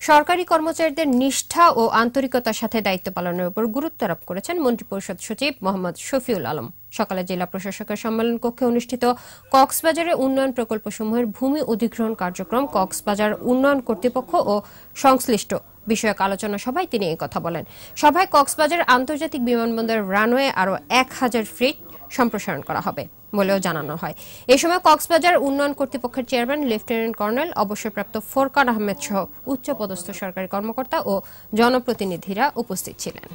সরকারি কর্মচারীদের নিষ্ঠা ও আন্তরিকতার সাথে দায়িত্ব পালনের উপর গুরুত্ব আরোপ করেছেন মন্ত্রিপরিষদ সচিব মোহাম্মদ শফিউল আলম। সকালে জেলা প্রশাসকের সম্মেলন কক্ষে অনুষ্ঠিত কক্সবাজারে উন্নয়ন প্রকল্পসমূহের ভূমি অধিগ্রহণ কার্যক্রম কক্সবাজার উন্নয়ন কর্তৃপক্ষ ও সংশ্লিষ্ট বিষয়ক আলোচনা সভায় তিনি কথা বলেন। সভায় কক্সবাজার আন্তর্জাতিক বিমানবন্দর রানওয়ে আরও এক হাজার ফিট সম্প্রসারণ করা হবে বলেও জানানো হয়। এ সময় কক্সবাজার উন্নয়ন কর্তৃপক্ষের চেয়ারম্যান, লেফটেন্যান্ট কর্নেল, অবসরপ্রাপ্ত ফোরকান আহমেদ সহ উচ্চপদস্থ সরকারি কর্মকর্তা ও জনপ্রতিনিধিরা উপস্থিত ছিলেন।